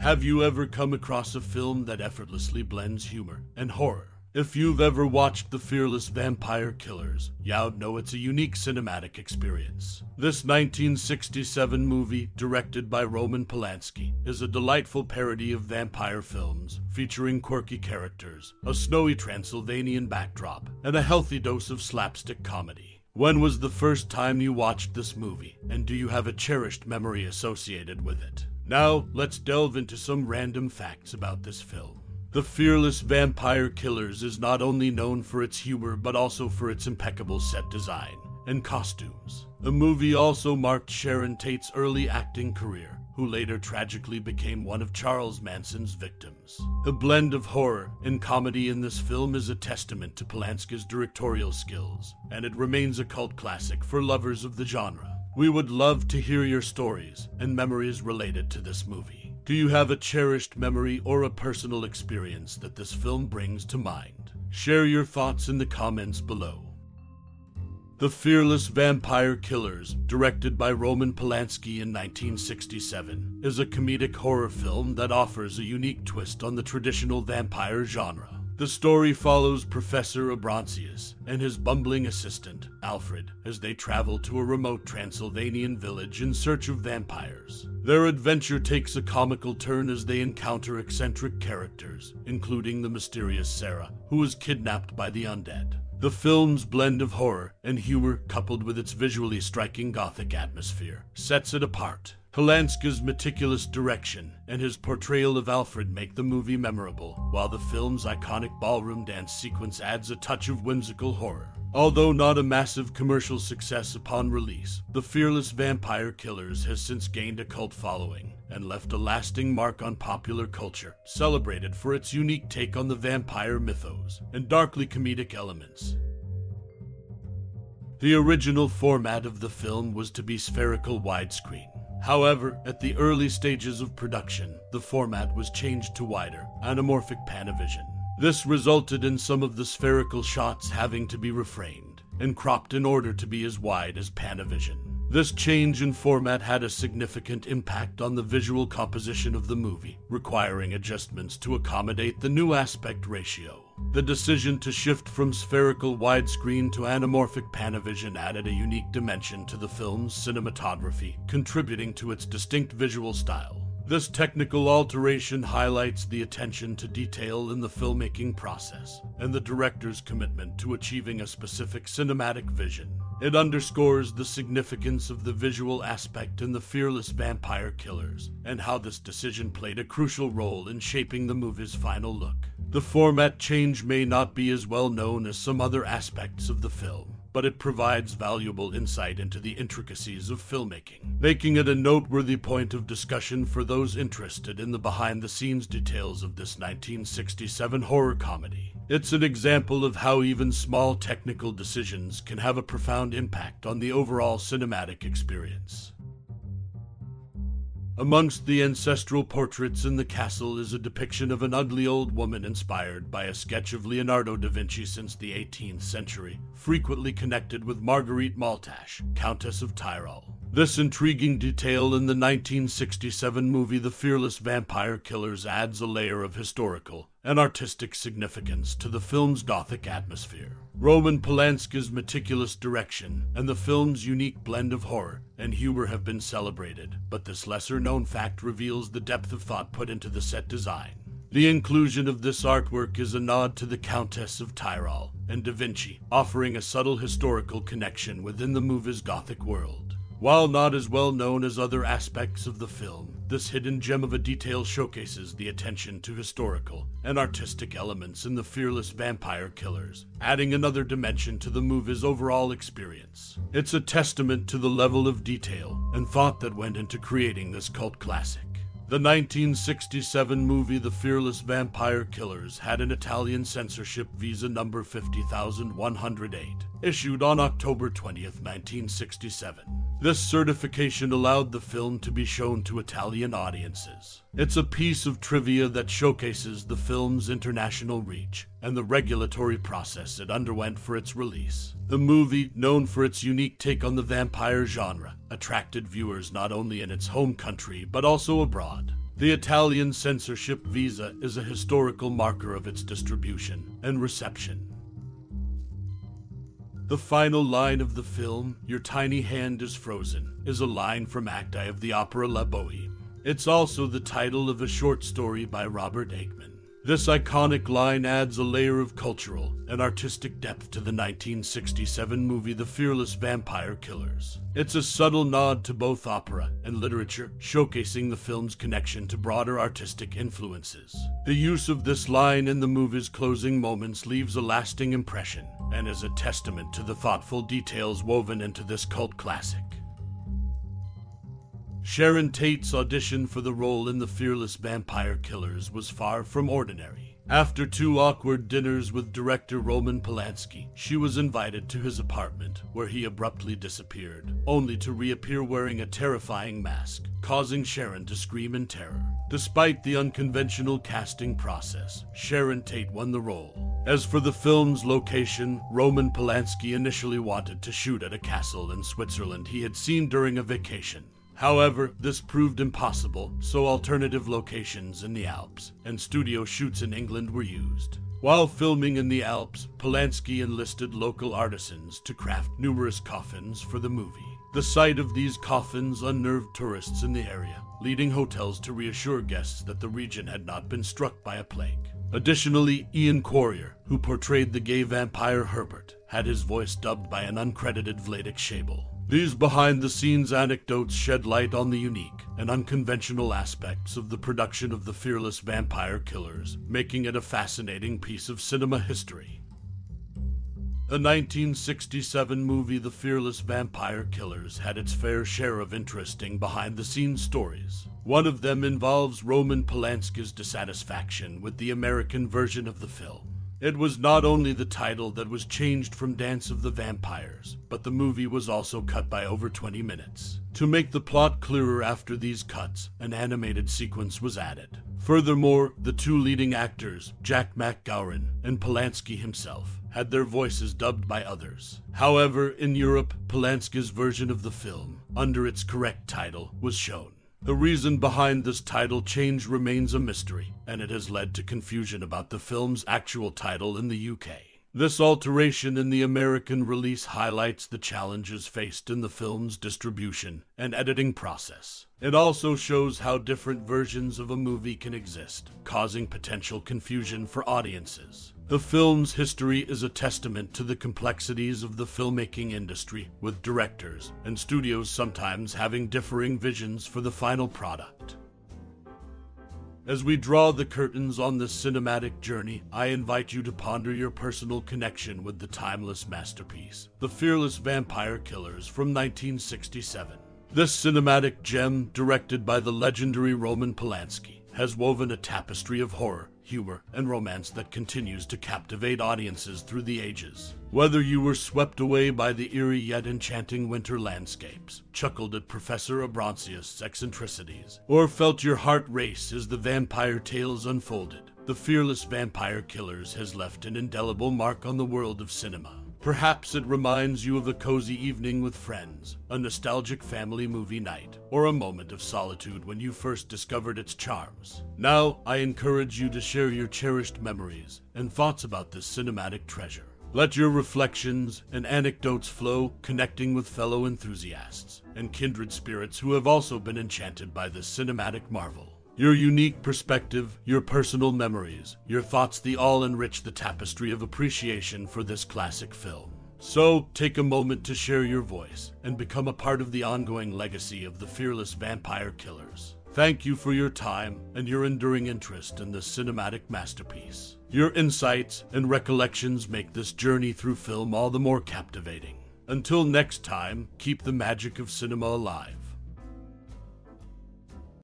Have you ever come across a film that effortlessly blends humor and horror? If you've ever watched The Fearless Vampire Killers, you'd know it's a unique cinematic experience. This 1967 movie, directed by Roman Polanski, is a delightful parody of vampire films, featuring quirky characters, a snowy Transylvanian backdrop, and a healthy dose of slapstick comedy. When was the first time you watched this movie, and do you have a cherished memory associated with it? Now, let's delve into some random facts about this film. The Fearless Vampire Killers is not only known for its humor, but also for its impeccable set design and costumes. The movie also marked Sharon Tate's early acting career, who later tragically became one of Charles Manson's victims. The blend of horror and comedy in this film is a testament to Polanski's directorial skills, and it remains a cult classic for lovers of the genre. We would love to hear your stories and memories related to this movie. Do you have a cherished memory or a personal experience that this film brings to mind? Share your thoughts in the comments below. The Fearless Vampire Killers, directed by Roman Polanski in 1967, is a comedic horror film that offers a unique twist on the traditional vampire genre. The story follows Professor Abronsius and his bumbling assistant, Alfred, as they travel to a remote Transylvanian village in search of vampires. Their adventure takes a comical turn as they encounter eccentric characters, including the mysterious Sarah, who is kidnapped by the undead. The film's blend of horror and humor, coupled with its visually striking gothic atmosphere, sets it apart. Polanski's meticulous direction and his portrayal of Alfred make the movie memorable, while the film's iconic ballroom dance sequence adds a touch of whimsical horror. Although not a massive commercial success upon release, The Fearless Vampire Killers has since gained a cult following and left a lasting mark on popular culture, celebrated for its unique take on the vampire mythos and darkly comedic elements. The original format of the film was to be spherical widescreen. However, at the early stages of production, the format was changed to wider, anamorphic Panavision. This resulted in some of the spherical shots having to be reframed and cropped in order to be as wide as Panavision. This change in format had a significant impact on the visual composition of the movie, requiring adjustments to accommodate the new aspect ratio. The decision to shift from spherical widescreen to anamorphic Panavision added a unique dimension to the film's cinematography, contributing to its distinct visual style. This technical alteration highlights the attention to detail in the filmmaking process and the director's commitment to achieving a specific cinematic vision. It underscores the significance of the visual aspect in The Fearless Vampire Killers and how this decision played a crucial role in shaping the movie's final look. The format change may not be as well known as some other aspects of the film, but it provides valuable insight into the intricacies of filmmaking, making it a noteworthy point of discussion for those interested in the behind the scenes details of this 1967 horror comedy. It's an example of how even small technical decisions can have a profound impact on the overall cinematic experience. Amongst the ancestral portraits in the castle is a depiction of an ugly old woman inspired by a sketch of Leonardo da Vinci since the 18th century, frequently connected with Marguerite Maultasch, Countess of Tyrol. This intriguing detail in the 1967 movie The Fearless Vampire Killers adds a layer of historical and artistic significance to the film's gothic atmosphere. Roman Polanski's meticulous direction and the film's unique blend of horror and humor have been celebrated, but this lesser known fact reveals the depth of thought put into the set design. The inclusion of this artwork is a nod to the Countess of Tyrol and Da Vinci, offering a subtle historical connection within the movie's gothic world. While not as well known as other aspects of the film, this hidden gem of a detail showcases the attention to historical and artistic elements in the fearless vampire killers, adding another dimension to the movie's overall experience. It's a testament to the level of detail and thought that went into creating this cult classic. The 1967 movie The Fearless Vampire Killers had an Italian censorship visa number 50108, issued on October 20th, 1967. This certification allowed the film to be shown to Italian audiences. It's a piece of trivia that showcases the film's international reach and the regulatory process it underwent for its release. The movie, known for its unique take on the vampire genre, attracted viewers not only in its home country but also abroad. The Italian censorship visa is a historical marker of its distribution and reception. The final line of the film, Your Tiny Hand is Frozen, is a line from Act I of the opera La Boheme. It's also the title of a short story by Robert Aickman. This iconic line adds a layer of cultural and artistic depth to the 1967 movie The Fearless Vampire Killers. It's a subtle nod to both opera and literature, showcasing the film's connection to broader artistic influences. The use of this line in the movie's closing moments leaves a lasting impression and is a testament to the thoughtful details woven into this cult classic. Sharon Tate's audition for the role in The Fearless Vampire Killers was far from ordinary. After two awkward dinners with director Roman Polanski, she was invited to his apartment, where he abruptly disappeared, only to reappear wearing a terrifying mask, causing Sharon to scream in terror. Despite the unconventional casting process, Sharon Tate won the role. As for the film's location, Roman Polanski initially wanted to shoot at a castle in Switzerland he had seen during a vacation. However, this proved impossible, so alternative locations in the Alps and studio shoots in England were used. While filming in the Alps, Polanski enlisted local artisans to craft numerous coffins for the movie. The sight of these coffins unnerved tourists in the area, leading hotels to reassure guests that the region had not been struck by a plague. Additionally, Iain Quarrier, who portrayed the gay vampire Herbert, had his voice dubbed by an uncredited Vladek Sheybal. These behind the scenes anecdotes shed light on the unique and unconventional aspects of the production of the Fearless Vampire Killers, making it a fascinating piece of cinema history. The 1967 movie The Fearless Vampire Killers had its fair share of interesting behind the scenes stories. One of them involves Roman Polanski's dissatisfaction with the American version of the film. It was not only the title that was changed from Dance of the Vampires, but the movie was also cut by over 20 minutes. To make the plot clearer after these cuts, an animated sequence was added. Furthermore, the two leading actors, Jack MacGowran and Polanski himself, had their voices dubbed by others. However, in Europe, Polanski's version of the film, under its correct title, was shown. The reason behind this title change remains a mystery, and it has led to confusion about the film's actual title in the UK. This alteration in the American release highlights the challenges faced in the film's distribution and editing process. It also shows how different versions of a movie can exist, causing potential confusion for audiences. The film's history is a testament to the complexities of the filmmaking industry, with directors and studios sometimes having differing visions for the final product. As we draw the curtains on this cinematic journey, I invite you to ponder your personal connection with the timeless masterpiece, The Fearless Vampire Killers from 1967. This cinematic gem, directed by the legendary Roman Polanski, has woven a tapestry of horror, humor, and romance that continues to captivate audiences through the ages. Whether you were swept away by the eerie yet enchanting winter landscapes, chuckled at Professor Abronsius' eccentricities, or felt your heart race as the vampire tales unfolded, the fearless vampire killers has left an indelible mark on the world of cinema. Perhaps it reminds you of a cozy evening with friends, a nostalgic family movie night, or a moment of solitude when you first discovered its charms. Now, I encourage you to share your cherished memories and thoughts about this cinematic treasure. Let your reflections and anecdotes flow, connecting with fellow enthusiasts and kindred spirits who have also been enchanted by this cinematic marvel. Your unique perspective, your personal memories, your thoughts, the all enrich the tapestry of appreciation for this classic film. So, take a moment to share your voice and become a part of the ongoing legacy of the fearless vampire killers. Thank you for your time and your enduring interest in this cinematic masterpiece. Your insights and recollections make this journey through film all the more captivating. Until next time, keep the magic of cinema alive